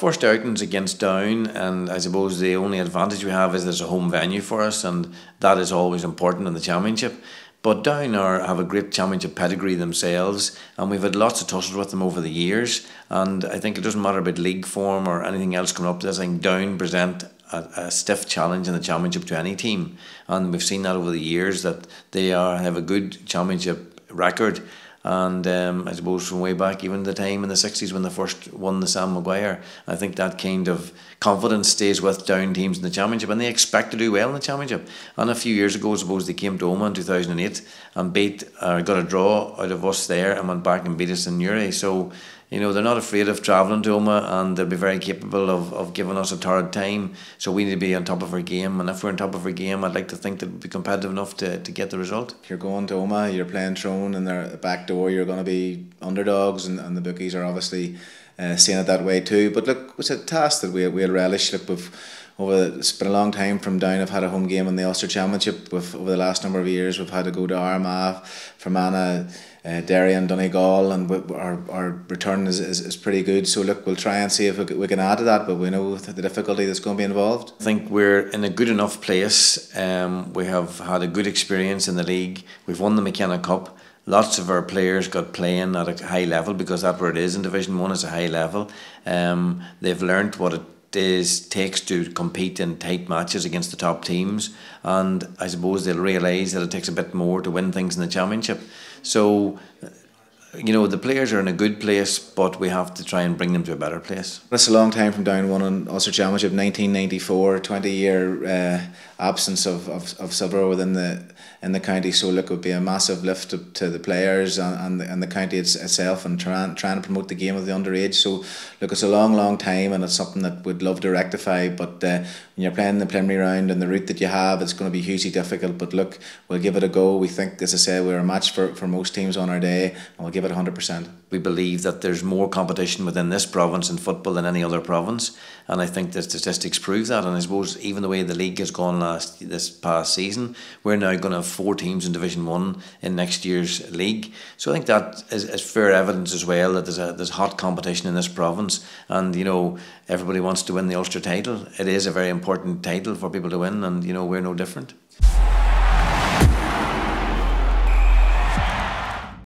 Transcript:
First outings against Down, and I suppose the only advantage we have is there's a home venue for us, and that is always important in the championship. But Down are, have a great championship pedigree themselves, and we've had lots of tussles with them over the years. And I think it doesn't matter about league form or anything else coming up to this. I think Down present a, a, stiff challenge in the championship to any team, and we've seen that over the years that they are have a good championship record. And um, I suppose from way back, even the time in the 60s when they first won the Sam Maguire, I think that kind of confidence stays with down teams in the Championship and they expect to do well in the Championship. And a few years ago, I suppose they came to Omagh in 2008 and beat, uh, got a draw out of us there and went back and beat us in Newry. So you know, they're not afraid of travelling to Omagh and they'll be very capable of, of giving us a torrid time. So we need to be on top of our game. And if we're on top of our game, I'd like to think that we'll be competitive enough to, to get the result. You're going to Omagh, you're playing Tyrone and they're back door, you're going to be underdogs and, and the bookies are obviously uh, seeing it that way too. But look, it's a task that we, we'll relish. Look, we've, over it's been a long time from down. I've had a home game in the Ulster Championship. With over the last number of years, we've had to go to Armagh, Fermanagh, uh, Derry and Donegal, and we, our, our return is, is, is pretty good. So look, we'll try and see if we, we can add to that, but we know the difficulty that's going to be involved. I think we're in a good enough place. Um, we have had a good experience in the league. We've won the McKenna Cup. Lots of our players got playing at a high level because that's where it is in Division One. It's a high level. Um, they've learned what it is takes to compete in tight matches against the top teams, and I suppose they'll realise that it takes a bit more to win things in the championship. So, you know, the players are in a good place, but we have to try and bring them to a better place. That's a long time from down one on Ulster Championship, 1994, 20 year uh, absence of, of, of silver within the in the county. So look, it would be a massive lift to, to the players and, and, the, and the county it's, itself and trying, trying to promote the game of the underage. So look, it's a long, long time and it's something that we'd love to rectify. But uh, when you're playing the preliminary round and the route that you have, it's going to be hugely difficult. But look, we'll give it a go. We think, as I said, we're a match for, for most teams on our day and we'll give it 100%. We believe that there's more competition within this province in football than any other province. And I think the statistics prove that. And I suppose even the way the league has gone last this past season, we're now going to have four teams in Division One in next year's league. So I think that is, is fair evidence as well that there's a there's hot competition in this province, and you know everybody wants to win the Ulster title. It is a very important title for people to win, and you know we're no different.